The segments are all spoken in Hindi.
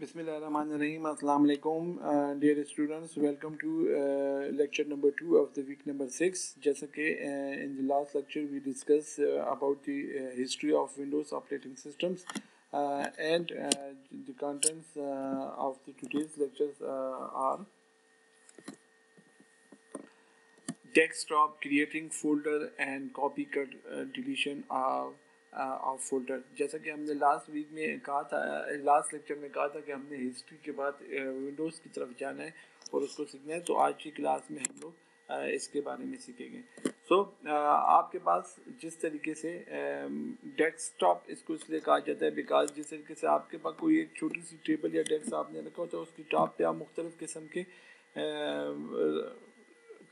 Bismillahirrahmanirrahim. Assalamu alaikum. Uh, dear students, welcome to uh, lecture number 2 of the week number 6. Just okay, uh, in the last lecture we discussed uh, about the uh, history of Windows operating systems uh, and the contents of the today's lectures are desktop creating folder and copy cut deletion of of folder जैसा कि हमने लास्ट वीक में कहा था लास्ट लेक्चर में कहा था कि हमने हिस्ट्री के बाद विंडोज़ की तरफ़ जाना है और उसको सीखना है तो आज की क्लास में हम लोग इसके बारे में सीखेंगे। सो so, आपके पास जिस तरीके से डेस्कटॉप इसको इसलिए कहा जाता है बिकॉज़ जिस तरीके से आपके पास कोई एक छोटी सी टेबल या डेस्क आपने रखा होता है उसकी टॉप पे आप मुख्तलिफ़ किस्म के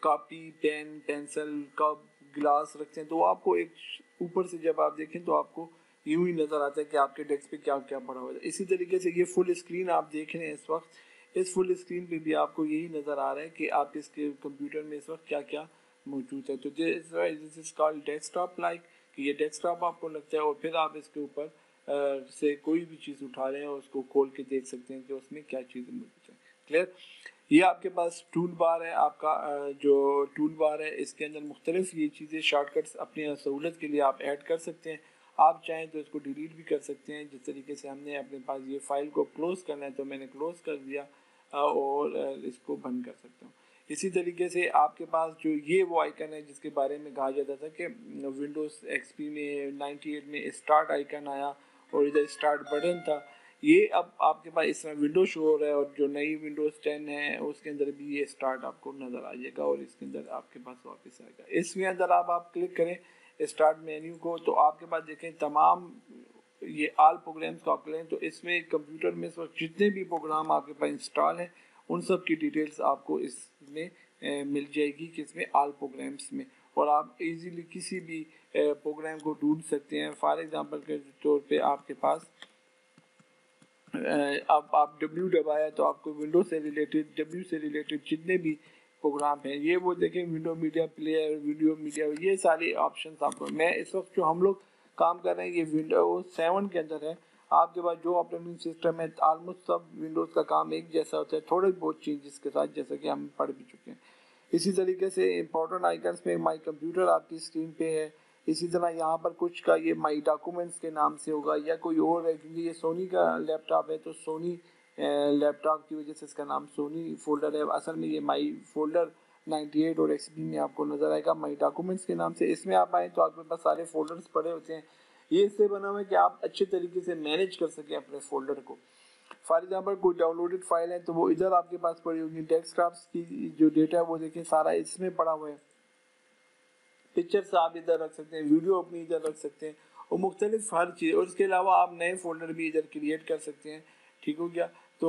कॉपी पेन पेंसिल कप गिलास रखते हैं तो आपको एक ऊपर से जब आप देखें तो आपको यूँ ही नज़र आता है कि आपके डेस्क पे क्या क्या पड़ा हुआ है। इसी तरीके से ये फुल स्क्रीन आप देख रहे हैं इस वक्त। इस फुल स्क्रीन पे भी आपको यही नज़र आ रहा है कि आप इसके कंप्यूटर में इस वक्त क्या क्या मौजूद है। तो कॉल्ड डेस्कटॉप लाइक कि ये डेस्कटॉप आपको लगता है और फिर आप इसके ऊपर से कोई भी चीज़ उठा रहे हैं और उसको खोल के देख सकते हैं कि उसमें क्या चीज़ें मौजूद है। क्लियर ये आपके पास टूल बार है, आपका जो टूल बार है, इसके अंदर मुख्तलिफ़ ये चीज़ें शॉर्टकट्स अपनी सहूलत के लिए आप ऐड कर सकते हैं। आप चाहें तो इसको डिलीट भी कर सकते हैं। जिस तरीके से हमने अपने पास ये फ़ाइल को क्लोज़ करना है तो मैंने क्लोज़ कर दिया और इसको बंद कर सकता हूँ। इसी तरीके से आपके पास जो ये वो आइकन है, जिसके बारे में कहा जाता था कि विंडोज़ एक्सपी में 98 में स्टार्ट आइकन आया, और इधर स्टार्ट बटन था। ये अब आपके पास इस तरह विंडो शो हो रहा है और जो नई विंडोज़ टेन है, उसके अंदर भी ये स्टार्ट आपको नज़र आ जाएगा और इसके अंदर आपके पास वापस आएगा। इसमें अंदर आप आप क्लिक करें स्टार्ट मेन्यू को तो आपके पास देखें तमाम ये आल प्रोग्राम्स को आप लें तो इसमें कंप्यूटर में इस वक्त जितने भी प्रोग्राम आपके पास इंस्टॉल हैं, उन सब की डिटेल्स आपको इसमें मिल जाएगी कि इसमें आल प्रोग्राम्स में। और आप इजीली किसी भी प्रोग्राम को ढूंढ सकते हैं। फॉर एग्जांपल के तौर पे आपके पास अब आप डब्ल्यू दबाया तो आपको विंडो से रिलेटेड डब्ल्यू से रिलेटेड जितने भी प्रोग्राम हैं, ये वो देखें window media player video media ये सारे ऑप्शन आपको मैं इस वक्त जो हम लोग काम कर रहे हैं, ये विंडो सेवन के अंदर है। आपके पास जो ऑपरेटिंग सिस्टम है ऑलमोस्ट सब विंडोज़ का काम एक जैसा होता है, थोड़े बहुत चेंजेस के साथ, जैसा कि हम पढ़ भी चुके हैं। इसी तरीके से इंपॉर्टेंट आइकन्स में माई कंप्यूटर आपकी स्क्रीन पे है। इसी तरह यहाँ पर कुछ का ये माई डॉक्यूमेंट्स के नाम से होगा या कोई और है, क्योंकि ये सोनी का लैपटॉप है तो सोनी लैपटॉप की वजह से इसका नाम सोनी फोल्डर है। असल में ये माई फोल्डर 98 और एक्सपी में आपको नज़र आएगा माई डॉक्यूमेंट्स के नाम से। इसमें आप आए तो आपके पास सारे फोल्डर्स पड़े होते हैं। ये इससे बना हुआ है कि आप अच्छे तरीके से मैनेज कर सकें अपने फोल्डर को। फॉर एग्ज़ाम्पल कोई डाउनलोडेड फ़ाइल है तो वो इधर आपके पास पड़ी होगी। डेस्कटॉप की जो डेटा है, वो देखें, सारा इसमें पड़ा हुआ है। पिक्चर्स आप इधर रख सकते हैं वीडियो अपनी इधर रख सकते हैं और मुख्तलिफ़ हर चीज़, और इसके अलावा आप नए फोल्डर भी इधर क्रिएट कर सकते हैं। ठीक हो गया? तो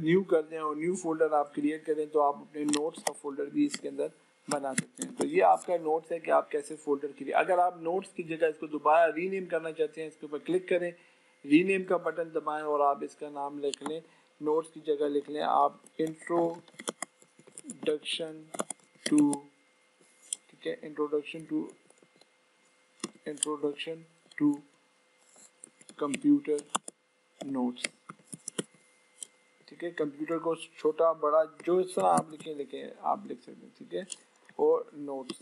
न्यू कर दें और न्यू फोल्डर आप क्रिएट करें तो आप अपने नोट्स का फोल्डर भी इसके अंदर बना सकते हैं। तो ये आपका नोट्स है कि आप कैसे फोल्डर क्रिएट अगर आप नोट्स की जगह इसको दोबारा रीनेम करना चाहते हैं, इसके ऊपर क्लिक करें रीनेम का बटन दबाएँ और आप इसका नाम लिख लें नोट्स की जगह लिख लें, आप इंट्रोडक्शन टू ठीक है introduction to introduction to computer notes ठीक है? कंप्यूटर को छोटा, बड़ा, जो इस तरह आप लिखें लिखें, आप लिख सकते हैं, ठीक है? और नोट्स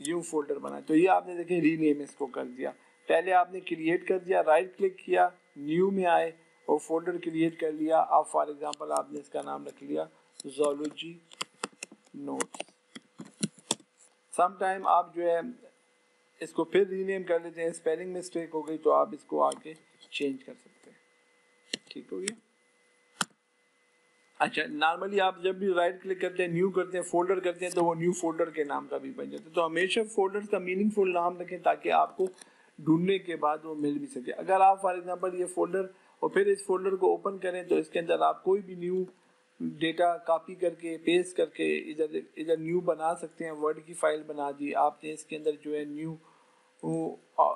यू फोल्डर बनाए। तो ये आपने देखे रीनेम इसको कर दिया। पहले आपने क्रिएट कर दिया राइट क्लिक किया न्यू में आए और फोल्डर क्रिएट कर लिया। अब फॉर एग्जांपल आपने इसका नाम रख लिया जोलॉजी नोट्स समटाइम आप जो है, इसको फिर रीनेम कर लेते हैं। स्पेलिंग मिस्टेक हो गई तो आप इसको आके चेंज कर सकते हैं। ठीक हो गया? अच्छा नॉर्मली आप जब भी राइट क्लिक करते हैं न्यू करते हैं फोल्डर करते हैं तो वो न्यू फोल्डर के नाम का भी बन जाता है। तो हमेशा फोल्डर का मीनिंगफुल नाम रखें ताकि आपको ढूँढने के बाद वो मिल भी सके। अगर आप फॉर एग्जांपल ये फोल्डर और फिर इस फोल्डर को ओपन करें तो इसके अंदर आप कोई भी न्यू डेटा कॉपी करके पेस्ट करके, इधर इधर न्यू बना सकते हैं वर्ड की फ़ाइल बना दी। आपने इसके अंदर जो है न्यू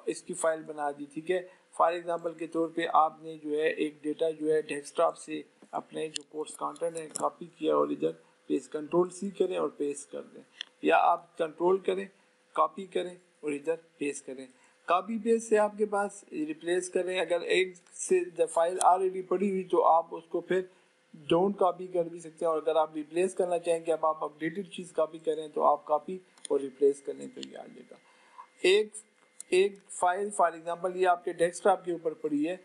इसकी फ़ाइल बना दी, ठीक है? फॉर एग्जांपल के तौर पे आपने जो है एक डेटा जो है डेस्कटॉप से अपने जो कोर्स कंटेंट है कॉपी किया और इधर पेस्ट कंट्रोल सी करें और पेस्ट कर दें। या आप कंट्रोल करें कॉपी करें और इधर पेस्ट करें। कॉपी पेस्ट से आपके पास रिप्लेस करें। अगर एक से फ़ाइल ऑलरेडी पड़ी हुई तो आप उसको फिर डोंट कॉपी कर भी सकते हैं और अगर आप रिप्लेस करना चाहें कि अब आप अपडेटेड चीज़ कॉपी करें तो आप कॉपी और रिप्लेस कर तो आ जाएगा एक एक फ़ाइल फॉर एग्जांपल ये आपके डेस्कटॉप के ऊपर पड़ी है।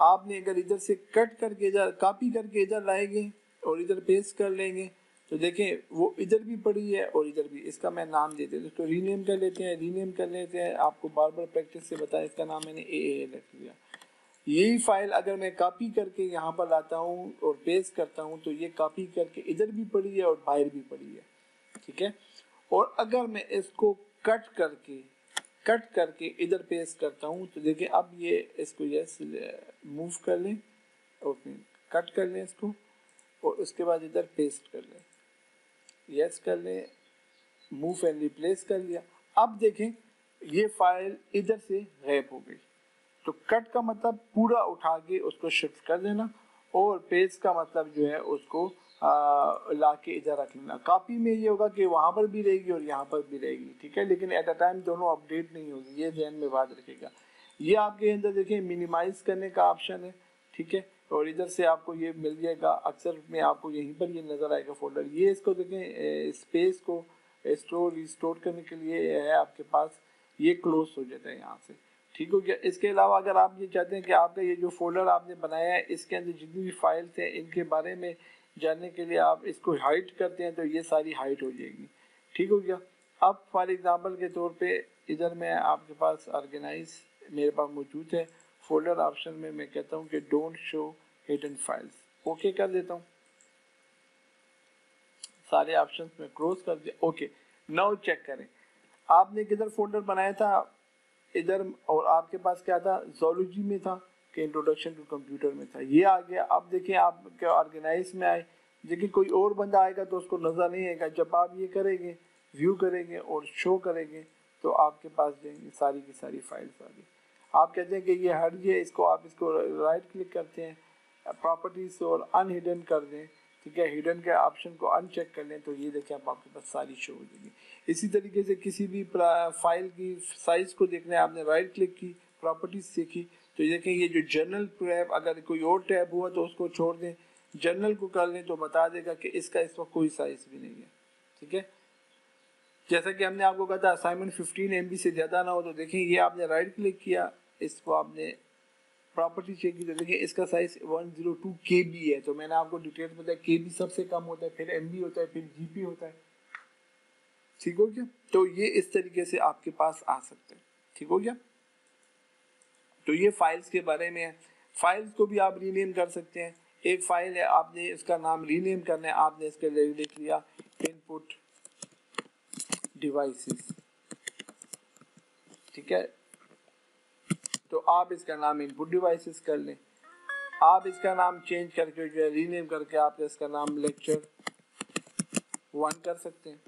आपने अगर इधर से कट करके इधर कॉपी करके इधर लाएँगे और इधर पेस्ट कर लेंगे तो देखें, वो इधर भी पड़ी है और इधर भी। इसका मैं नाम देते हैं। इसको रीनेम कर लेते हैं रीनेम कर लेते हैं। आपको बार बार प्रैक्टिस से बताया, इसका नाम मैंने ए ए रख लिया यही फ़ाइल अगर मैं कॉपी करके यहाँ पर लाता हूँ और पेस्ट करता हूँ तो ये कॉपी करके इधर भी पड़ी है और बाहर भी पड़ी है। ठीक है? और अगर मैं इसको कट करके कट करके इधर पेस्ट करता हूँ तो देखिए अब ये इसको यस मूव कर लें ओके कट कर लें इसको और उसके बाद इधर पेस्ट कर लें। यस कर लें मूव एंड रिप्लेस कर लिया। अब देखें, ये फ़ाइल इधर से गैप हो गई। तो कट का मतलब पूरा उठा के उसको शिफ्ट कर देना और पेज का मतलब जो है उसको ला के इधर रख लेना। कॉपी में ये होगा कि वहाँ पर भी रहेगी और यहाँ पर भी रहेगी, ठीक है? लेकिन एट अ टाइम दोनों अपडेट नहीं होगी, ये जहन में बात रखेगा। ये आपके अंदर देखिए मिनिमाइज करने का ऑप्शन है, ठीक है? और इधर से आपको ये मिल जाएगा, अक्सर में आपको यहीं पर ये नज़र आएगा फोल्डर ये इसको देखें स्पेस को स्टोर रिस्टोर करने के लिए है आपके पास, ये क्लोज हो जाता है यहाँ से। ठीक हो गया। इसके अलावा अगर आप ये चाहते हैं कि आपका ये जो फोल्डर आपने बनाया है, इसके अंदर जितनी भी फाइल्स हैं, इनके बारे में जानने के लिए आप इसको हाइट करते हैं तो ये सारी हाइट हो जाएगी। ठीक हो गया। अब फॉर एग्जांपल के तौर पे इधर में आपके पास ऑर्गेनाइज मेरे पास मौजूद है। फोल्डर ऑप्शन में मैं कहता हूँ कि don't show hidden files okay कर देता हूँ। सारे ऑप्शन में क्रॉस कर दिया। ओके नाउ चेक करें। आपने किधर फोल्डर बनाया था? इधर और आपके पास क्या था? जोलॉजी में था कि इंट्रोडक्शन टू कंप्यूटर में था। ये आ गया। अब देखें आप क्या ऑर्गेनाइज में आए। देखिए कोई और बंदा आएगा तो उसको नज़र नहीं आएगा। जब आप ये करेंगे व्यू करेंगे और शो करेंगे तो आपके पास जाएँगे सारी की सारी फाइल्स आ गई। आप कहते हैं कि ये हट गया, इसको आप इसको राइट क्लिक करते हैं प्रॉपर्टीज़ और अनहिडन कर दें। ठीक है हिडन के ऑप्शन को अनचेक कर लें तो ये देखें आप, आपके पास सारी शो हो जाएगी। इसी तरीके से किसी भी फ़ाइल की साइज़ को देखना है आपने राइट क्लिक की प्रॉपर्टीज़ सीखी तो देखें ये जो जर्नल टैब अगर कोई और टैब हुआ तो उसको छोड़ दें। जर्नल को कर लें तो बता देगा कि इसका इस वक्त कोई साइज़ भी नहीं है। ठीक है? जैसा कि हमने आपको कहा था असाइनमेंट 15 एम से ज़्यादा ना हो तो देखें ये आपने राइट क्लिक किया, इसको आपने प्रॉपर्टी चेक की देखिए इसका साइज़ 102 के बी है। तो मैंने आपको डिटेल बताया के बी सबसे कम होता है, फिर एम बी होता है, फिर जी पी होता है। ठीक हो गया? तो ये इस तरीके से आपके पास आ सकते हैं। ठीक हो गया? तो ये फाइल्स के बारे में है। फाइल्स को भी आप रीनेम कर सकते हैं। एक फ़ाइल है, आपने इसका नाम रीनेम करना है, आपने इसके लिख लिया इनपुट डिवाइसेस ठीक है? तो आप इसका नाम इनपुट डिवाइसेस कर लें। आप इसका नाम चेंज करके जो है रीनेम करके आप इसका नाम लेक्चर वन कर सकते हैं।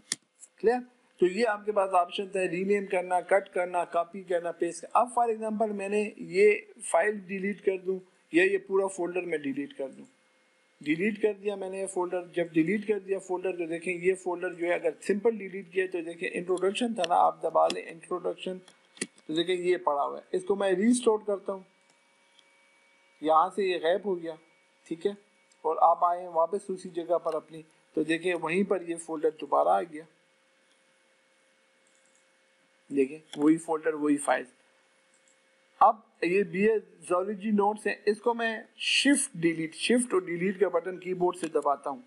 क्लियर तो ये आपके पास ऑप्शन है रीनेम करना कट करना कॉपी करना पेस्ट अब फॉर एग्जांपल मैंने ये फ़ाइल डिलीट कर दूँ, या ये पूरा फोल्डर में डिलीट कर दूँ। डिलीट कर दिया मैंने ये फोल्डर जब डिलीट कर दिया फोल्डर तो देखें ये फोल्डर जो है, अगर सिंपल डिलीट किया तो देखें इंट्रोडक्शन था ना, आप दबा लें इंट्रोडक्शन तो देखें ये पड़ा हुआ है। इसको मैं रीस्टोर करता हूँ। यहाँ से ये गैप हो गया, ठीक है? और आप आए वापस उसी जगह पर अपनी। तो देखें वहीं पर ये फोल्डर दोबारा आ गया। देखिए, वही फोल्डर वही फ़ाइल अब ये बी जोलॉजी नोट्स है। इसको मैं शिफ्ट डिलीट शिफ्ट और डिलीट का बटन कीबोर्ड से दबाता हूँ।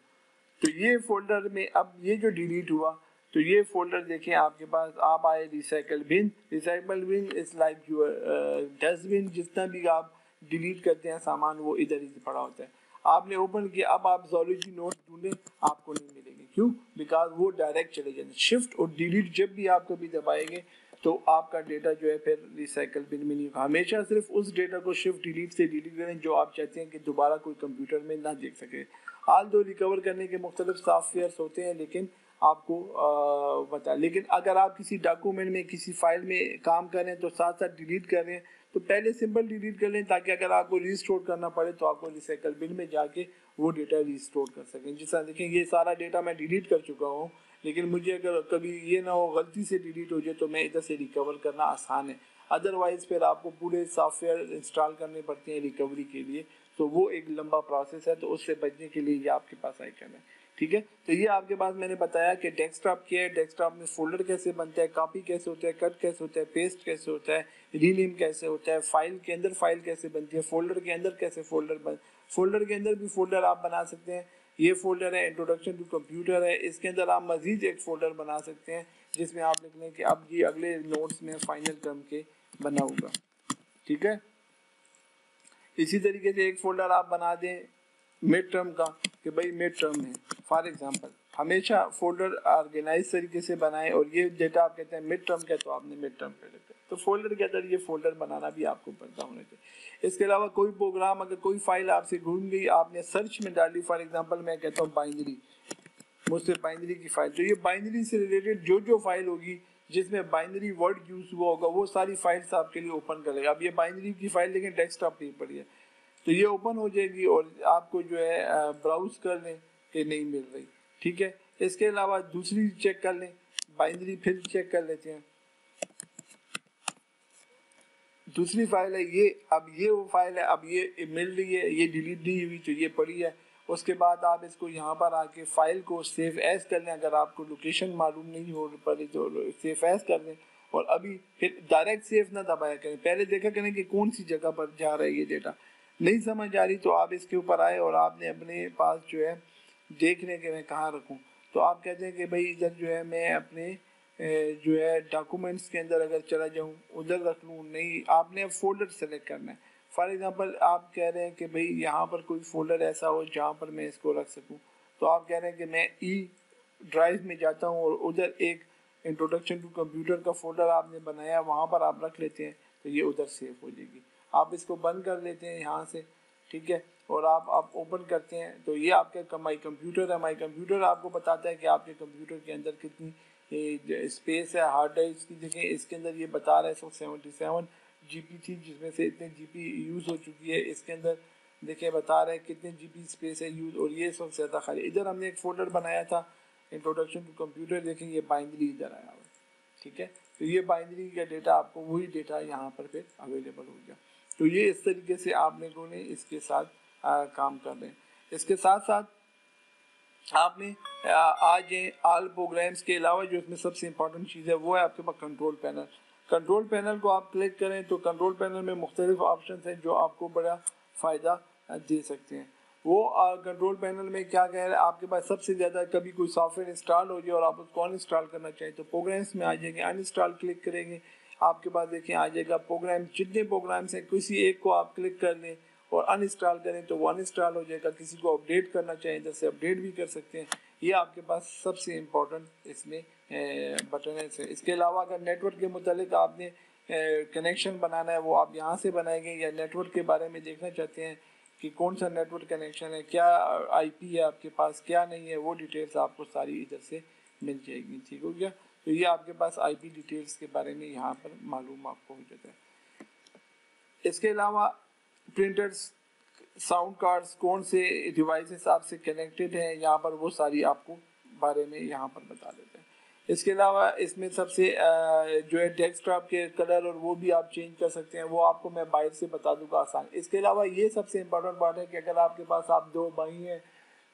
तो ये फोल्डर में अब ये जो डिलीट हुआ तो ये फोल्डर देखें आपके पास, आप आए recycle bin recycle bin is like your dustbin जितना भी आप डिलीट करते हैं सामान, वो इधर ही पड़ा होता है। आपने ओपन किया, अब आप जोलॉजी नोट ढूंढें, आपको नहीं मिलेंगे। क्यों? बिकॉज़ वो डायरेक्ट चले जाएँगे। शिफ्ट और डिलीट जब भी आप कभी दबाएँगे तो आपका डेटा जो है फिर रिसाइकल बिन में नहीं होगा। हमेशा सिर्फ़ उस डेटा को शिफ्ट डिलीट से डिलीट करें जो आप चाहते हैं कि दोबारा कोई कंप्यूटर में ना देख सके। हाल दो रिकवर करने के मुख्तलिफ़ सॉफ्टवेयर होते हैं, लेकिन आपको बता। लेकिन अगर आप किसी डॉक्यूमेंट में, किसी फ़ाइल में काम करें तो साथ साथ डिलीट करें तो पहले सिंपल डिलीट कर लें, ताकि अगर आपको रीस्टोर करना पड़े तो आपको रिसाइकल बिन में जाके वो डेटा रीस्टोर कर सकें। जिस तरह देखें, ये सारा डेटा मैं डिलीट कर चुका हूँ, लेकिन मुझे अगर कभी ये ना हो, गलती से डिलीट हो जाए तो मैं इधर से रिकवर करना आसान है। अदरवाइज़ फिर आपको पूरे सॉफ्टवेयर इंस्टॉल करने पड़ते हैं रिकवरी के लिए तो वो एक लंबा प्रोसेस है तो उससे बचने के लिए ये आपके पास आइकन है। ठीक है? तो ये आपके पास मैंने बताया कि डेस्कटॉप क्या है डेस्कटॉप में फोल्डर कैसे बनता है कॉपी कैसे होता है कट कैसे होता है पेस्ट कैसे होता है रीनेम कैसे होता है फ़ाइल के अंदर फ़ाइल कैसे बनती है फोल्डर के अंदर कैसे फोल्डर बन फोल्डर के अंदर भी फोल्डर आप बना सकते हैं। ये फोल्डर है इंट्रोडक्शन टू कंप्यूटर है, इसके अंदर आप मजीद एक फोल्डर बना सकते हैं, जिसमें आप लिख लें कि अब ये अगले नोट्स में फाइनल टर्म के बना होगा। ठीक है? इसी तरीके से एक फोल्डर आप बना दें मिड टर्म का, कि भाई मिड टर्म है। फॉर एग्जांपल हमेशा फोल्डर ऑर्गेनाइज तरीके से बनाएँ और ये डेटा आप कहते हैं मिड टर्म का तो आपने मिड टर्म कर लेते तो फोल्डर के अंदर ये फोल्डर बनाना भी आपको पता होना चाहिए। इसके अलावा कोई प्रोग्राम अगर कोई फ़ाइल आपसे घूम गई, आपने सर्च में डाली फॉर एग्ज़ाम्पल मैं कहता हूँ बाइनरी मुझसे बाइनरी की फ़ाइल तो ये बाइनरी से रिलेटेड जो जो फ़ाइल होगी, जिसमें बाइनरी वर्ड यूज़ हुआ होगा, वो सारी फाइल्स आपके लिए ओपन करेगा। अब ये बाइनरी की फ़ाइल लेकिन डेस्कटॉप नहीं पड़ी है। तो ये ओपन हो जाएगी और आपको जो है ब्राउज कर लें कि नहीं मिल रही। ठीक है? इसके अलावा दूसरी चेक कर लें बाइनरी फिर चेक कर लेते हैं। दूसरी फ़ाइल है ये, अब ये वो फ़ाइल है, अब ये मिल रही है, ये डिलीट नहीं हुई तो ये पड़ी है। उसके बाद आप इसको यहाँ पर आके फ़ाइल को सेव एज कर लें, अगर आपको लोकेशन मालूम नहीं हो पड़ी तो सेव एज कर लें। और अभी फिर डायरेक्ट सेव ना दबाया करें। पहले देखा करें कि कौन सी जगह पर जा रहा है ये डेटा नहीं समझ आ रही तो आप इसके ऊपर आए और आपने अपने पास जो है देख लें कि मैं कहाँ रखूँ। तो आप कहते हैं कि भाई इधर जो है मैं अपने जो है डॉक्यूमेंट्स के अंदर अगर चला जाऊँ, उधर रख लूँ, नहीं, आपने फोल्डर सेलेक्ट करना है। फॉर एग्ज़ाम्पल आप कह रहे हैं कि भाई यहाँ पर कोई फोल्डर ऐसा हो जहाँ पर मैं इसको रख सकूँ। तो आप कह रहे हैं कि मैं ई ड्राइव में जाता हूँ और उधर एक इंट्रोडक्शन टू कंप्यूटर का फोल्डर आपने बनाया, वहाँ पर आप रख लेते हैं तो ये उधर सेव हो जाएगी। आप इसको बंद कर लेते हैं यहाँ से, ठीक है? और आप आप ओपन करते हैं तो ये आपके माई कंप्यूटर है। माई कंप्यूटर आपको बताता है कि आपके कंप्यूटर के अंदर कितनी स्पेस है हार्ड ड्राइव की देखें इसके अंदर ये बता रहा है सौ सेवेंटी सेवन जी पी थी जिसमें से इतने जी पी यूज़ हो चुकी है, इसके अंदर देखिए, बता रहे हैं कितने जी पी स्पेस है यूज़ और ये सब ज़्यादा खाली। इधर हमने एक फोल्डर बनाया था इंट्रोडक्शन टू कंप्यूटर देखें ये बाइंडरी इधर आया हुआ ठीक है? तो ये बाइंडरी का डेटा आपको, वही डेटा यहाँ पर फिर अवेलेबल हो गया। तो ये इस तरीके से आप लोगों ने इसके साथ आ, काम कर रहे हैं। इसके साथ साथ आपने आज आल प्रोग्राम्स के अलावा जो इसमें सबसे इम्पोर्टेंट चीज़ है वो है आपके पास कंट्रोल पैनल कंट्रोल पैनल को आप क्लिक करें तो कंट्रोल पैनल में मुख्तलिफ़ ऑप्शन हैं जो आपको बड़ा फ़ायदा दे सकते हैं। वो कंट्रोल पैनल में क्या कह रहे हैं आपके पास सबसे ज़्यादा कभी कोई सॉफ्टवेयर इंस्टॉल हो जाए और आप उसको अनइंस्टॉल करना चाहें तो प्रोग्राम्स में आ जाएँगे। अनइंस्टॉल क्लिक करेंगे आपके पास देखिए आ जाएगा प्रोग्राम जितने प्रोग्राम्स हैं, किसी एक को आप क्लिक कर लें और अनइंस्टॉल करें तो वो अनइंस्टॉल हो जाएगा। किसी को अपडेट करना चाहें जैसे अपडेट भी कर सकते हैं। ये आपके पास सबसे इम्पोर्टेंट इसमें बटन है इसके अलावा अगर नेटवर्क के मुतालिक आपने कनेक्शन बनाना है, वो आप यहाँ से बनाएँगे या नेटवर्क के बारे में देखना चाहते हैं कि कौन सा नेटवर्क कनेक्शन है, क्या आईपी है आपके पास, क्या नहीं है, वो डिटेल्स आपको सारी इधर से मिल जाएगी। ठीक हो गया? तो ये आपके पास आईपी डिटेल्स के बारे में यहाँ पर मालूम आपको हो जाता है। इसके अलावा प्रिंटर्स साउंड कार्ड्स कौन से डिवाइसेस आपसे कनेक्टेड हैं, यहाँ पर वो सारी आपको बारे में यहाँ पर बता देते हैं। इसके अलावा इसमें सबसे जो है डेस्कटॉप के कलर और वो भी आप चेंज कर सकते हैं, वो आपको मैं बाहर से बता दूँगा आसान। इसके अलावा ये सबसे इम्पोर्टेंट बात है कि अगर आपके पास आप दो भाई हैं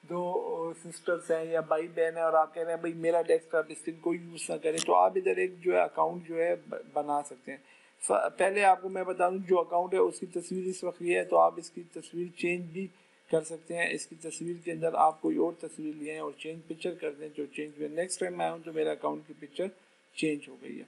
दो सिस्टर्स हैं या भाई बहन है और आप कह रहे हैं, भाई, मेरा डेस्कटॉप स्क्रीन कोई यूज़ ना करें तो आप इधर एक जो है अकाउंट जो है बना सकते हैं। पहले आपको मैं बता दूँ, जो अकाउंट है उसकी तस्वीर इस वक्त ये है तो आप इसकी तस्वीर चेंज भी कर सकते हैं। इसकी तस्वीर के अंदर आप कोई और तस्वीर लिए हैं और चेंज पिक्चर कर दें, जो चेंज हुए नेक्स्ट टाइम मैं आऊँ तो मेरा अकाउंट की पिक्चर चेंज हो गई है।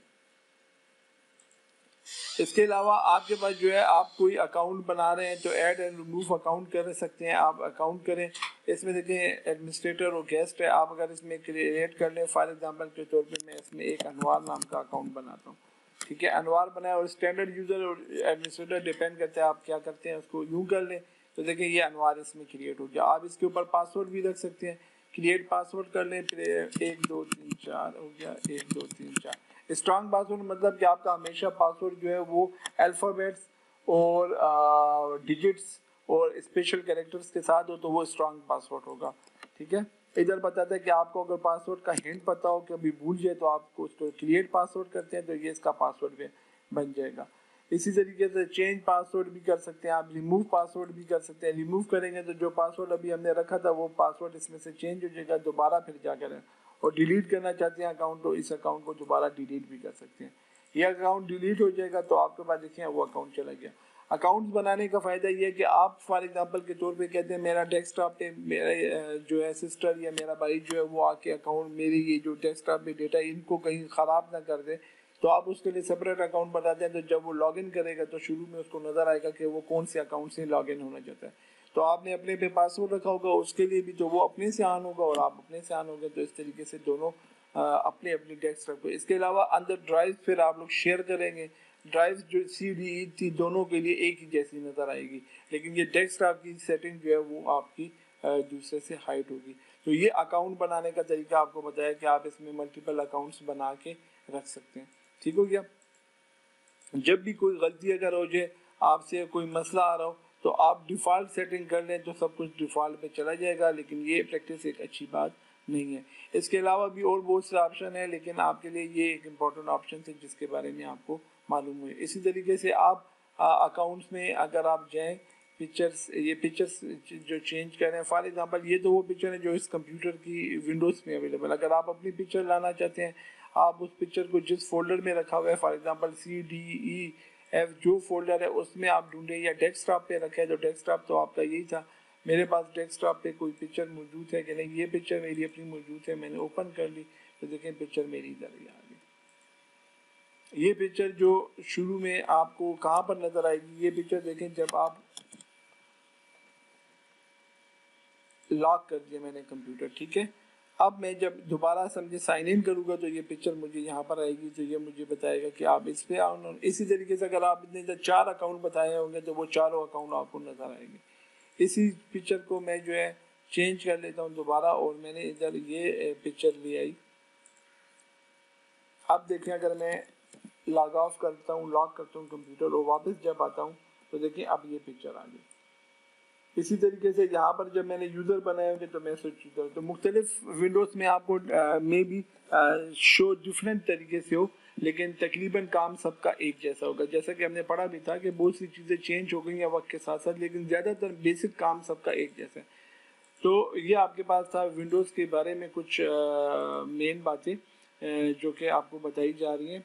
इसके अलावा आपके पास जो है, आप कोई अकाउंट बना रहे हैं तो ऐड एंड रिमूव अकाउंट कर सकते हैं। आप अकाउंट करें, इसमें देखें एडमिनिस्ट्रेटर और गेस्ट है। आप अगर इसमें क्रिएट कर लें फॉर एग्जांपल के तौर पे मैं इसमें एक अनवार नाम का अकाउंट बनाता हूँ। ठीक है? अनवार बनाए और स्टैंडर्ड यूज़र और एडमिनिस्ट्रेटर डिपेंड करते हैं आप क्या करते हैं, उसको यूँ कर लें। तो देखें, ये अनवार इसमें क्रिएट हो गया। आप इसके ऊपर पासवर्ड भी रख सकते हैं। क्रिएट पासवर्ड कर लें, फिर एक, दो, तीन, चार, हो गया, एक, दो, तीन, चार। स्ट्रॉन्ग पासवर्ड मतलब कि आपका हमेशा पासवर्ड जो है वो अल्फ़ाबेट्स और डिजिट्स और स्पेशल कैरेक्टर्स के साथ हो तो वो स्ट्रॉन्ग पासवर्ड होगा। ठीक है? इधर बताता है कि आपको अगर पासवर्ड का हिंट पता हो कि अभी भूल जाए तो आपको उसको क्रिएट पासवर्ड करते हैं तो ये इसका पासवर्ड भी बन जाएगा। इसी तरीके से चेंज पासवर्ड भी कर सकते हैं आप रिमूव पासवर्ड भी कर सकते हैं। रिमूव करेंगे तो जो पासवर्ड अभी हमने रखा था वो पासवर्ड इसमें से चेंज हो जाएगा, दोबारा फिर जाकर और डिलीट करना चाहते हैं अकाउंट तो इस अकाउंट को दोबारा डिलीट भी कर सकते हैं। ये अकाउंट डिलीट हो जाएगा तो आपके पास देखिए, वो अकाउंट चला गया। अकाउंट्स बनाने का फ़ायदा ये है कि आप फॉर एग्जांपल के तौर पे कहते हैं, मेरा डेस्कटॉप पे, मेरा जो है सिस्टर या मेरा भाई जो है, वो आके अकाउंट मेरी ये जो डेस्कटॉप पे डेटा इनको कहीं ख़राब ना कर दे तो आप उसके लिए सेपरेट अकाउंट बनाते हैं तो जब वो लॉगिन करेगा तो शुरू में उसको नज़र आएगा कि वो कौन से अकाउंट से लॉगिन होना चाहता है। तो आपने अपने पे पासवर्ड रखा होगा, उसके लिए भी तो वो अपने से ऑन होगा और आप अपने से ऑन होंगे तो इस तरीके से दोनों अपने अपनी डेस्कटॉप को इसके अलावा अंदर ड्राइव फिर आप लोग शेयर करेंगे। ड्राइव जो सी डी ई थी, दोनों के लिए एक ही जैसी नज़र आएगी। लेकिन ये डेस्कटॉप की सेटिंग जो है, वो आपकी दूसरे से हाइट होगी। तो ये अकाउंट बनाने का तरीका आपको बताया कि आप इसमें मल्टीपल अकाउंट्स बना के रख सकते हैं। ठीक हो गया? जब भी कोई गलती अगर हो जाए, आपसे कोई मसला आ रहा हो तो आप डिफ़ॉल्ट सेटिंग कर लें तो सब कुछ डिफ़ॉल्ट पे चला जाएगा, लेकिन ये प्रैक्टिस एक अच्छी बात नहीं है। इसके अलावा भी और बहुत से ऑप्शन है, लेकिन आपके लिए ये एक इंपॉर्टेंट ऑप्शन है जिसके बारे में आपको मालूम हुए इसी तरीके से आप अकाउंट्स में अगर आप जाएँ पिक्चर्स ये पिक्चर्स जो चेंज कर रहे हैं फॉर एग्जांपल ये तो वो पिक्चर है जो इस कंप्यूटर की विंडोज़ में अवेलेबल अगर आप अपनी पिक्चर लाना चाहते हैं, आप उस पिक्चर को जिस फोल्डर में रखा हुआ है for example C D E जो फोल्डर है, उसमें आप ढूंढें या डेस्कटॉप पे रखे। तो डेस्कटॉप तो आपका यही था। मेरे पास डेस्कटॉप पे कोई पिक्चर मौजूद है कि नहीं? ये पिक्चर मेरी अपनी मौजूद है, मैंने ओपन कर ली। तो देखें पिक्चर मेरी इधर ही आ गई। ये पिक्चर जो शुरू में आपको कहाँ पर नज़र आएगी, ये पिक्चर देखें, जब आप लॉक कर दिया मैंने कंप्यूटर ठीक है? अब मैं जब दोबारा समझे साइन इन करूँगा तो ये पिक्चर मुझे यहाँ पर आएगी तो ये मुझे बताएगा कि आप इस ऑन इसी तरीके से अगर आप इतने चार अकाउंट बताए होंगे तो वो चारों अकाउंट आपको नज़र आएँगे। इसी पिक्चर को मैं जो है चेंज कर लेता हूँ दोबारा, और मैंने इधर ये पिक्चर ले आई। अब देखें, अगर मैं लॉग ऑफ़ करता हूँ लॉक करता हूँ कंप्यूटर और वापस जब आता हूँ तो देखिए अब ये पिक्चर आ गई इसी तरीके से यहाँ पर जब मैंने यूज़र बनाए होंगे तो मैं स्विच यूज़र तो मुख्तलिफ़ विंडोज़ में आपको मे बी शो डिफरेंट तरीके से हो, लेकिन तकरीबन काम सबका एक जैसा होगा। जैसा कि हमने पढ़ा भी था कि बहुत सी चीज़ें चेंज हो गई हैं वक्त के साथ साथ, लेकिन ज़्यादातर बेसिक काम सबका एक जैसा है। तो ये आपके पास था विंडोज़ के बारे में कुछ मेन बातें जो कि आपको बताई जा रही हैं।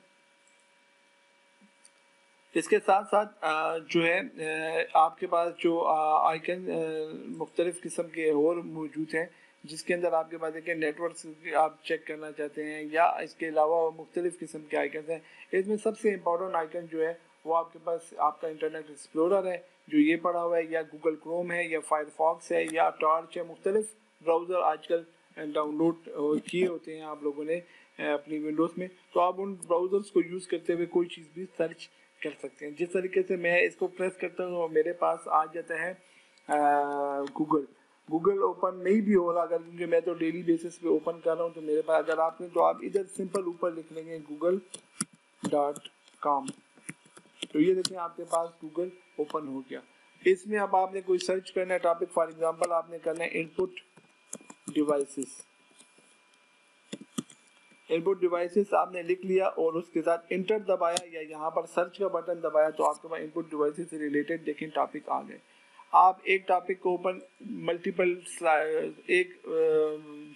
इसके साथ साथ जो है आपके पास जो आइकन मुख्तलिफ़ किस्म के और मौजूद हैं, जिसके अंदर आपके पास देखिए नेटवर्क आप चेक करना चाहते हैं, या इसके अलावा मुख्तलिफ़ किस्म के आइकन हैं। इसमें सबसे इम्पोर्टेंट आइकन जो है, वो आपके पास आपका इंटरनेट एक्सप्लोरर है, जो ये पड़ा हुआ है, या गूगल क्रोम है, या फायरफॉक्स है, या टॉर्च है, मुख्तलिफ़ ब्राउज़र आजकल डाउनलोड किए होते हैं आप लोगों ने अपनी विंडोज़ में। तो आप उन ब्राउज़र्स को यूज़ करते हुए कोई चीज़ भी सर्च कर सकते हैं। जिस तरीके से मैं इसको प्रेस करता हूँ मेरे पास आ जाता है गूगल गूगल ओपन नहीं भी हो रहा, अगर क्योंकि मैं तो डेली बेसिस पे ओपन कर रहा हूँ तो मेरे पास, अगर आपने तो आप इधर सिंपल ऊपर लिख लेंगे गूगल डॉट कॉम तो ये देखें, आपके पास गूगल ओपन हो गया। इसमें अब आपने कोई सर्च करना है टॉपिक फॉर एग्जांपल आपने करना है इनपुट डिवाइसेस इनपुट डिवाइसेस आपने लिख लिया और उसके साथ इंटर दबाया या यहाँ पर सर्च का बटन दबाया तो आपके पास इनपुट डिवाइसेस से रिलेटेड देखें टॉपिक आ गए। आप एक टॉपिक को ओपन मल्टीपल एक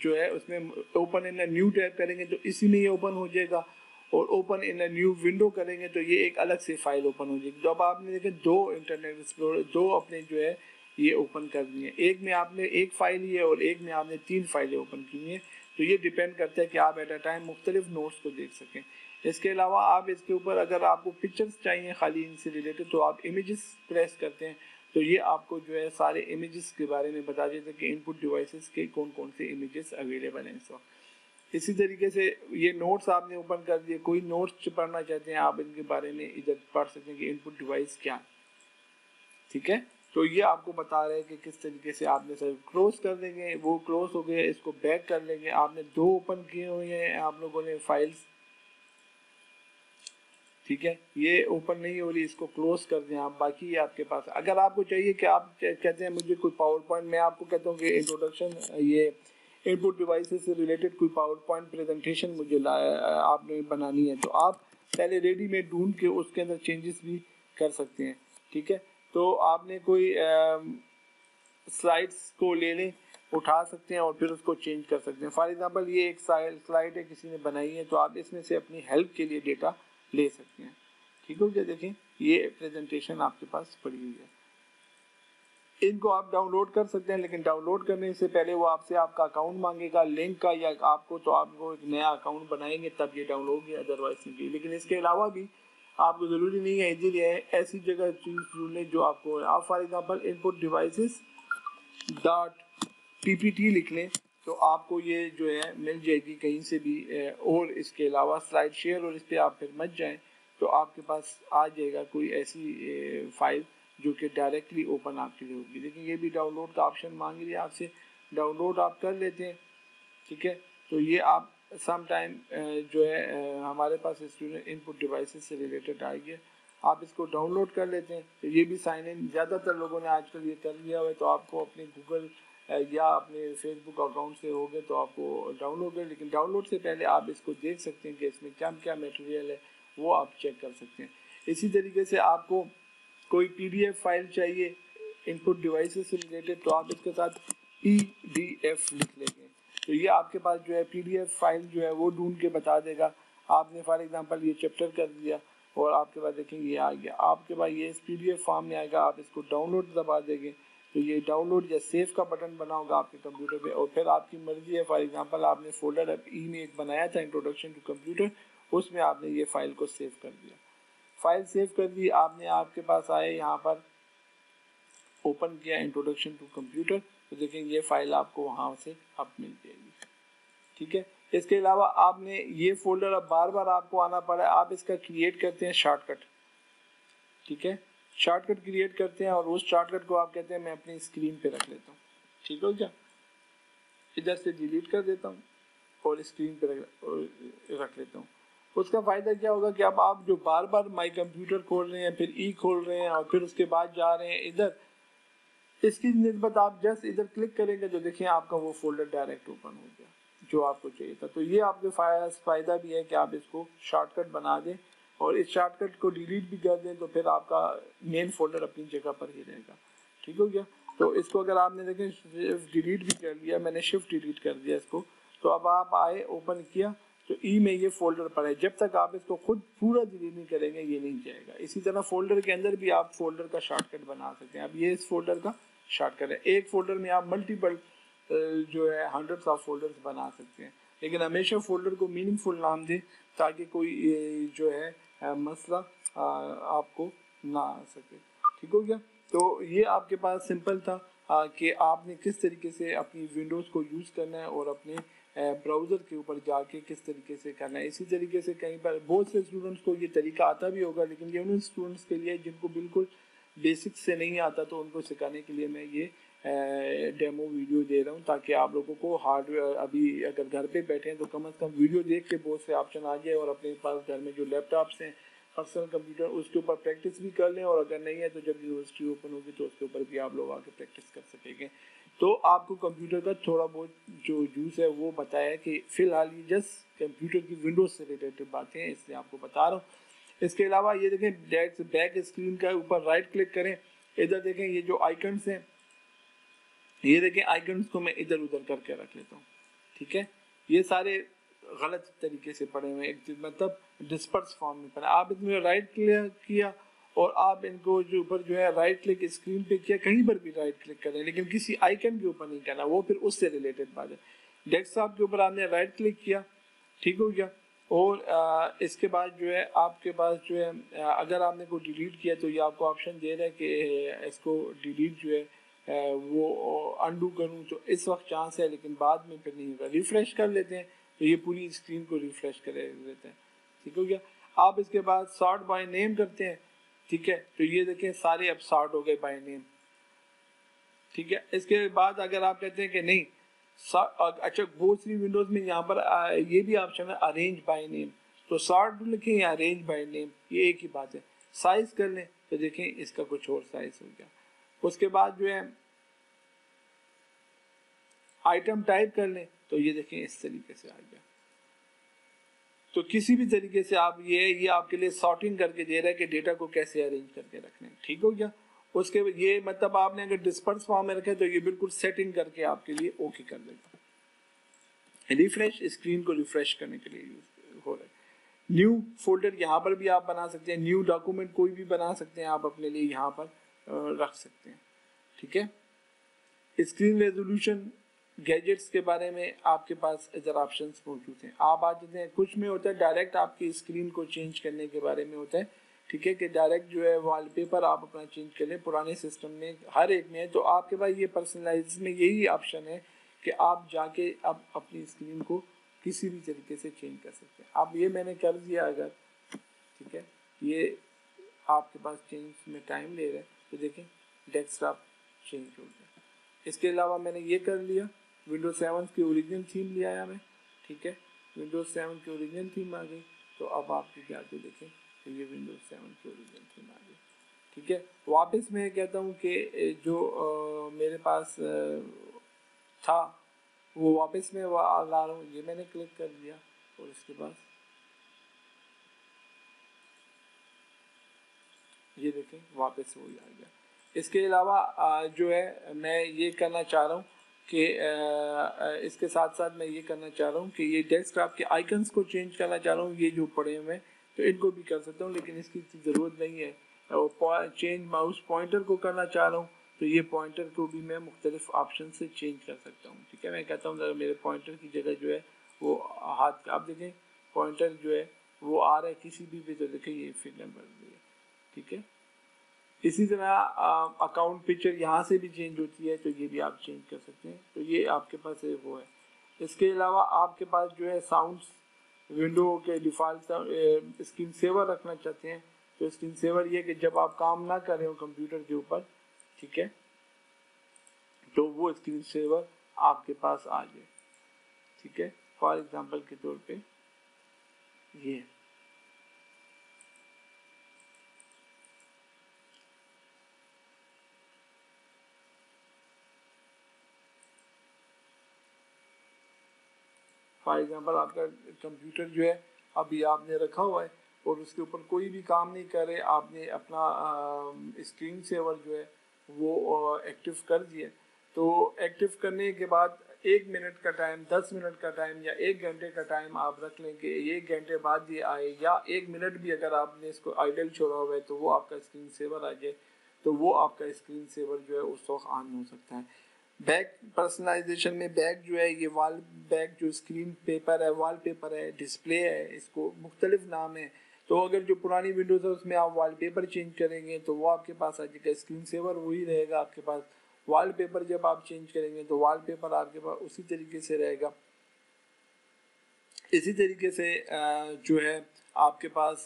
जो है, उसमें ओपन इन न्यू टैब करेंगे तो इसी में ये ओपन हो जाएगा। और ओपन इन न्यू विंडो करेंगे तो ये एक अलग से फ़ाइल ओपन हो जाएगी। तो अब आपने देखे दो इंटरनेट एक्सप्लोर दो अपने जो है, ये ओपन कर दिए। एक में आपने एक फ़ाइल ही है और एक में आपने तीन फाइलें ओपन की हैं। तो ये डिपेंड करता है कि आप एट अ टाइम मुख्तलिफ़ नोट्स को देख सकें। इसके अलावा आप इसके ऊपर अगर आपको पिक्चर्स चाहिए खाली इनसे रिलेटेड तो आप इमेजेस प्रेस करते हैं। तो ये आपको जो है सारे इमेजेस के बारे में बता देते हैं कि इनपुट डिवाइसेस के कौन कौन से इमेजेस अवेलेबल हैं इस वक्त इसी तरीके से ये नोट्स आपने ओपन कर दिए। कोई नोट्स पढ़ना चाहते हैं, आप इनके बारे में इधर पढ़ सकते हैं कि इनपुट डिवाइस क्या ठीक है? तो ये आपको बता रहे हैं कि किस तरीके से आपने सर क्लोज कर देंगे, वो क्लोज हो गए, इसको बैक कर लेंगे। आपने दो ओपन किए हुए हैं, आप लोगों ने फाइल्स ठीक है? ये ओपन नहीं हो रही, इसको क्लोज कर दें आप, बाकी ये आपके पास। अगर आपको चाहिए कि आप कहते हैं मुझे कोई पावर पॉइंट मैं आपको कहता हूँ कि इंट्रोडक्शन ये इनपुट डिवाइसेस से रिलेटेड कोई पावर पॉइंट प्रेजेंटेशन मुझे आपने बनानी है तो आप पहले रेडीमेड ढूंढ के उसके अंदर चेंजेस भी कर सकते हैं, ठीक है? तो आपने कोई स्लाइड्स को ले लें उठा सकते हैं और फिर उसको चेंज कर सकते हैं। फॉर एग्जांपल ये एक स्लाइड है, किसी ने बनाई है तो आप इसमें से अपनी हेल्प के लिए डेटा ले सकते हैं। ठीक हो गया? देखें ये प्रेजेंटेशन आपके पास पड़ी हुई है। इनको आप डाउनलोड कर सकते हैं, लेकिन डाउनलोड करने से पहले वो आपसे आपका अकाउंट मांगेगा लिंक का या आपको तो आपको एक नया अकाउंट बनाएँगे, तब ये डाउनलोड अदरवाइज़ नहीं। लेकिन इसके अलावा भी आपको ज़रूरी नहीं है इजीली ऐसी जगह चीज़ ढूंढ लें जो आपको आप for example input devices dot PPT लिख लें तो आपको ये जो है मिल जाएगी कहीं से भी और इसके अलावा स्लाइड शेयर और इस पर आप फिर मच जाएँ तो आपके पास आ जाएगा कोई ऐसी फ़ाइल जो कि डायरेक्टली ओपन आपके लिए होगी। लेकिन ये भी डाउनलोड का ऑप्शन मांग रही है आपसे। डाउनलोड आप कर लेते हैं, ठीक है? तो ये आप सम टाइम जो है हमारे पास स्टूडेंट इनपुट डिवाइसेस से रिलेटेड आएगी। आप इसको डाउनलोड कर लेते हैं। तो ये भी साइन इन ज़्यादातर लोगों ने आजकल ये कर लिया हुआ है तो आपको अपने गूगल या अपने फेसबुक अकाउंट से हो गए तो आपको डाउनलोड करें। लेकिन डाउनलोड से पहले आप इसको देख सकते हैं कि इसमें क्या क्या मटेरियल है, वो आप चेक कर सकते हैं। इसी तरीके से आपको कोई पीडीएफ फ़ाइल चाहिए इनपुट डिवाइसेस से रिलेटेड तो आप इसके साथ डी एफ़ लिख लेंगे। तो ये आपके पास जो है पीडीएफ फ़ाइल जो है वो ढूंढ के बता देगा। आपने फॉर एग्जांपल ये चैप्टर कर दिया और आपके पास देखेंगे ये आ गया। आपके पास ये इस पी फॉर्म में आएगा, आप इसको डाउनलोड दबा देंगे। तो ये डाउनलोड या सेव का बटन बना होगा आपके कंप्यूटर पे और फिर आपकी मर्ज़ी है फॉर एग्जांपल आपने फोल्डर ई में एक बनाया था इंट्रोडक्शन टू कंप्यूटर उसमें आपने ये फ़ाइल को सेव कर दिया। फ़ाइल सेव कर दी, आपने आपके पास आए, यहाँ पर ओपन किया इंट्रोडक्शन टू कंप्यूटर तो देखें ये फ़ाइल आपको वहाँ से अब मिल जाएगी। ठीक है? इसके अलावा आपने ये फोल्डर अब बार बार आपको आना पड़ा आप इसका क्रिएट करते हैं शॉर्टकट ठीक है? शॉर्टकट क्रिएट करते हैं और उस शॉर्टकट को आप कहते हैं मैं अपनी स्क्रीन पे रख लेता हूँ। ठीक हो क्या इधर से डिलीट कर देता हूँ और स्क्रीन पे रख, रख लेता हूँ। उसका फ़ायदा क्या होगा कि अब आप जो बार बार माई कंप्यूटर खोल रहे हैं फिर ई खोल रहे हैं और फिर उसके बाद जा रहे हैं इधर इसकी नस्बत आप जस्ट इधर क्लिक करेंगे तो देखिए आपका वो फोल्डर डायरेक्ट ओपन हो गया, जो आपको चाहिए था। तो ये आपके फ़ायदा भी है कि आप इसको शॉर्टकट बना दें और इस शॉर्टकट को डिलीट भी कर दें तो फिर आपका मेन फोल्डर अपनी जगह पर ही रहेगा। ठीक हो गया? तो इसको अगर आपने देखें डिलीट भी कर लिया, मैंने शिफ्ट डिलीट कर दिया इसको तो अब आप आए ओपन किया तो ई में ये फोल्डर पड़ा। है जब तक आप इसको खुद पूरा डिलीट नहीं करेंगे, ये नहीं जाएगा। इसी तरह फोल्डर के अंदर भी आप फोल्डर का शॉर्टकट बना सकते हैं। अब ये इस फोल्डर का शॉर्टकट है। एक फोल्डर में आप मल्टीपल जो है हंड्रेड ऑफ़ फोल्डर्स बना सकते हैं। लेकिन हमेशा फोल्डर को मीनिंगफुल नाम दें, ताकि कोई जो है मसला आपको ना आ सके। ठीक हो गया? तो ये आपके पास सिंपल था कि आपने किस तरीके से अपनी विंडोज़ को यूज़ करना है और अपने ब्राउज़र के ऊपर जाके किस तरीके से करना है। इसी तरीके से कहीं पर बहुत से स्टूडेंट्स को ये तरीका आता भी होगा, लेकिन ये उन स्टूडेंट्स के लिए जिनको बिल्कुल बेसिक से नहीं आता तो उनको सिखाने के लिए मैं ये डेमो वीडियो दे रहा हूँ, ताकि आप लोगों को हार्डवेयर अभी अगर घर पे बैठे हैं तो कम अज़ कम वीडियो देख के बहुत से ऑप्शन आ जाए और अपने पास घर में जो लैपटॉप्स हैं पर्सनल कंप्यूटर उसके ऊपर प्रैक्टिस भी कर लें और अगर नहीं है तो जब यूनिवर्सिटी ओपन होगी तो उसके ऊपर भी आप लोग आके प्रैक्टिस कर सकेंगे। तो आपको कंप्यूटर का थोड़ा बहुत जो यूज़ है, वो बताया कि फ़िलहाल ये जस्ट कंप्यूटर की विंडोज़ से रिलेटेड बातें हैं, इसलिए आपको बता रहा हूँ। इसके अलावा ये देखें डेट बैक स्क्रीन का ऊपर राइट क्लिक करें। इधर देखें, ये जो आइकन्स हैं, ये देखें आइकन्स को मैं इधर उधर करके रख लेता हूँ, ठीक है? ये सारे गलत तरीके से पड़े हुए मतलब डिस्पर्स फॉर्म में पड़े आप इसमें राइट क्लिक किया और आप इनको जो ऊपर जो है राइट क्लिक स्क्रीन पे किया, कहीं पर भी राइट क्लिक करें, लेकिन किसी आइकन के ऊपर नहीं करना, वो फिर उससे रिलेटेड बात है। डेस्कटॉप के ऊपर आपने राइट क्लिक किया, ठीक हो गया। और इसके बाद जो है आपके पास जो है अगर आपने को डिलीट किया तो ये आपको ऑप्शन दे रहा है कि इसको डिलीट जो है वो अंडू करूँ तो इस वक्त चांस है, लेकिन बाद में फिर नहीं होगा। रिफ्रेश कर लेते हैं तो ये पूरी स्क्रीन को रिफ्रेश कर लेते हैं, ठीक हो गया। आप इसके बाद शॉर्ट बाय नेम करते हैं ठीक है? तो ये देखें सारे अब शॉर्ट हो गए बाय नेम ठीक है? इसके बाद अगर आप कहते हैं कि नहीं अच्छा बहुत सी विंडोज़ में यहाँ पर आ, ये भी ऑप्शन है अरेंज बाय नेम तो शॉर्ट लिखें या अरेंज बाय नेम ये एक ही बात है। साइज़ कर लें तो देखें इसका कुछ और साइज़ हो गया। उसके बाद जो है आइटम टाइप कर लें तो ये देखें इस तरीके से आ गया। तो किसी भी तरीके से आप ये ये आपके लिए सॉर्टिंग करके दे रहा है कि डेटा को कैसे अरेंज करके रखना है। ठीक हो गया? उसके ये मतलब आपने अगर डिस्पर्स फॉर्म में रखे तो ये बिल्कुल सेटिंग करके आपके लिए ओके कर देगा। रिफ्रेश स्क्रीन को रिफ्रेश करने के लिए यूज़ हो रहा है। न्यू फोल्डर यहाँ पर भी आप बना सकते हैं न्यू डॉक्यूमेंट कोई भी बना सकते हैं, आप अपने लिए यहाँ पर रख सकते हैं। ठीक है? स्क्रीन रेजोल्यूशन गैजेट्स के बारे में आपके पास इधर ऑप्शन मौजूद हैं। आप आ जाते हैं, कुछ में होता है डायरेक्ट आपकी स्क्रीन को चेंज करने के बारे में होता है। ठीक है कि डायरेक्ट जो है वॉलपेपर आप अपना चेंज कर लें, पुराने सिस्टम में, हर एक में है। तो आपके पास ये पर्सनलाइज में यही ऑप्शन है कि आप जाके अब अपनी स्क्रीन को किसी भी तरीके से चेंज कर सकते हैं। अब ये मैंने कर दिया अगर, ठीक है, ये आपके पास चेंज में टाइम ले रहा है। तो देखें डेस्कटॉप चेंज हो गया। इसके अलावा मैंने ये कर लिया। विंडोज़ सेवन की ओरिजिनल थीम ले आया मैं ठीक है? विंडोज़ सेवन की ओरिजिनल थीम आ गई। तो अब आपकी क्या देखें तो ये विंडोज़ सेवन की ओरिजिनल थीम आ गई ठीक है? वापस मैं कहता हूँ कि जो आ, मेरे पास आ, था वो वापस मैं वा ला रहा हूँ। ये मैंने क्लिक कर दिया और इसके बाद ये देखें वापस वो आ गया। इसके अलावा जो है मैं ये करना चाह रहा हूँ कि इसके साथ साथ मैं ये करना चाह रहा हूँ कि ये डेस्कटॉप के आइकन्स को चेंज करना चाह रहा हूँ, ये जो पड़े हुए हैं तो इनको भी कर सकता हूँ, लेकिन इसकी ज़रूरत नहीं है। और चेंज माउस पॉइंटर को करना चाह रहा हूँ तो ये पॉइंटर को भी मैं मुख्तलिफ़ ऑप्शन से चेंज कर सकता हूँ, ठीक है? मैं कहता हूँ मेरे पॉइंटर की जगह जो है, वो हाथ आप देखें पॉइंटर जो है, वो आ रहा है किसी भी भी तो देखें ये फिर नंबर ठीक है? इसी तरह अकाउंट पिक्चर यहाँ से भी चेंज होती है तो ये भी आप चेंज कर सकते हैं। तो ये आपके पास वो है। इसके अलावा आपके पास जो है साउंड्स विंडो के डिफ़ॉल्ट स्क्रीन सेवर रखना चाहते हैं। तो स्क्रीन सेवर ये कि जब आप काम ना कर रहे हो कंप्यूटर के ऊपर, ठीक है तो वो स्क्रीन सेवर आपके पास आ जाए, ठीक है। फॉर एग्जांपल के तौर पे ये फॉर एग्जांपल आपका कंप्यूटर जो है, अभी आपने रखा हुआ है और उसके ऊपर कोई भी काम नहीं कर रहे आपने अपना स्क्रीन सेवर जो है, वो एक्टिव कर दिया। तो एक्टिव करने के बाद एक मिनट का टाइम दस मिनट का टाइम या एक घंटे का टाइम आप रख लें कि एक घंटे बाद ये आए या एक मिनट भी अगर आपने इसको आइडल छोड़ा हुआ है तो वो आपका स्क्रीन सेवर आ जाए तो वो आपका स्क्रीन सेवर जो है, उस वक्त ऑन हो सकता है। बैक पर्सनलाइजेशन में बैक जो है, ये वॉल बैक जो स्क्रीन पेपर है वॉल पेपर है डिस्प्ले है, इसको मुख्तलिफ़ नाम है। तो अगर जो पुरानी विंडोज़ है, उसमें आप वाल पेपर चेंज करेंगे तो वो आपके पास आ जाएगा। स्क्रीन सेवर वही रहेगा आपके पास। वाल पेपर जब आप चेंज करेंगे तो वाल पेपर आपके पास उसी तरीके से रहेगा। इसी तरीके से जो है, आपके पास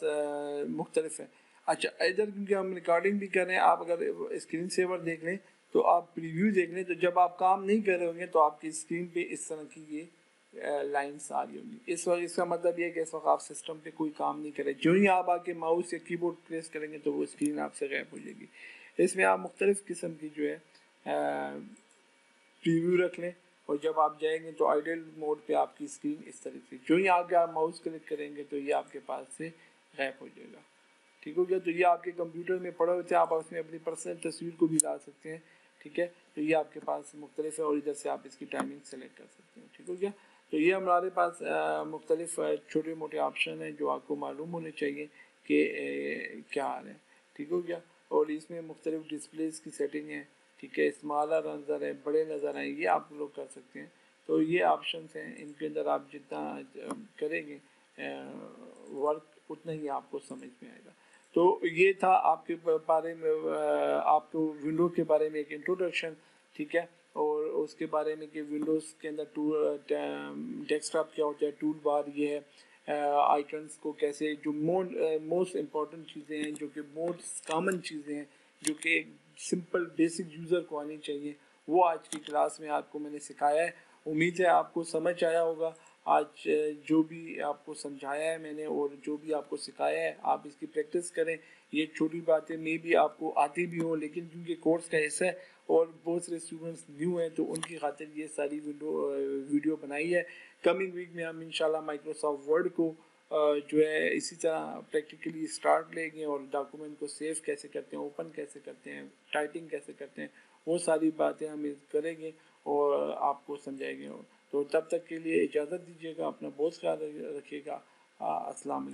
मुख्तलिफ़ है। अच्छा इधर क्योंकि हम रिकॉर्डिंग भी कर आप अगर स्क्रीन सेवर देख लें तो आप प्रीव्यू देख लें तो जब आप काम नहीं कर रहे होंगे तो आपकी स्क्रीन पे इस तरह की ये लाइंस आ रही होंगी। इस वक्त इसका मतलब ये है कि इस वक्त आप सिस्टम पे कोई काम नहीं करें जो ही आप आके माउस या कीबोर्ड प्रेस करेंगे तो वो स्क्रीन आपसे गैप हो जाएगी। इसमें आप मुख्तलिफ़ किस्म की जो है प्रीव्यू रख लें, और जब आप जाएँगे तो आइडियल मोड पे आपकी स्क्रीन इस तरह से। जो ही आगे आप माउस क्लिक करेंगे तो ये आपके पास से गैप हो जाएगा। ठीक हो गया? तो ये आपके कंप्यूटर में पड़े होते हैं, आप उसमें अपनी पर्सनल तस्वीर को भी ला सकते हैं। ठीक है? तो ये आपके पास मुख्तलिफ़ है और इधर से आप इसकी टाइमिंग सेलेक्ट कर सकते हैं। ठीक हो गया? तो ये हमारे पास मुख्तलिफ़ छोटे मोटे ऑप्शन हैं जो आपको मालूम होने चाहिए कि क्या आ रहे हैं। ठीक हो गया? और इसमें मुख्तलिफ़ डिस्प्लेस की सेटिंग है। ठीक है? स्मॉलर नज़र है, बड़े नज़र आए ये आप लोग कर सकते हैं। तो ये ऑप्शन हैं, इनके अंदर आप जितना करेंगे वर्क उतना ही आपको समझ में आएगा। तो ये था आपके बारे में आपको विंडो के बारे में एक इंट्रोडक्शन ठीक है? और उसके बारे में कि विंडोज़ के अंदर टूल डेस्कटॉप क्या होता है टूल बार ये है आइकन्स को कैसे, जो मोस्ट इंपॉर्टेंट चीज़ें हैं, जो कि मोस्ट कामन चीज़ें हैं, जो कि एक सिंपल बेसिक यूज़र को आनी चाहिए, वो आज की क्लास में आपको मैंने सिखाया है। उम्मीद है आपको समझ आया होगा। आज जो भी आपको समझाया है मैंने और जो भी आपको सिखाया है, आप इसकी प्रैक्टिस करें। ये छोटी बातें मे भी आपको आती भी हो, लेकिन क्योंकि कोर्स का हिस्सा है और बहुत सारे स्टूडेंट्स न्यू हैं तो उनकी खातिर ये सारी वीडियो वीडियो बनाई है। कमिंग वीक में हम इंशाल्लाह माइक्रोसॉफ्ट वर्ड को जो है, इसी तरह प्रैक्टिकली स्टार्ट लेंगे और डॉक्यूमेंट को सेव कैसे करते हैं ओपन कैसे करते हैं टाइपिंग कैसे करते हैं, वो सारी बातें हम करेंगे और आपको समझाएँगे। तो तब तक के लिए इजाज़त दीजिएगा अपना बहुत ख्याल रखिएगा। हाँ, असलकम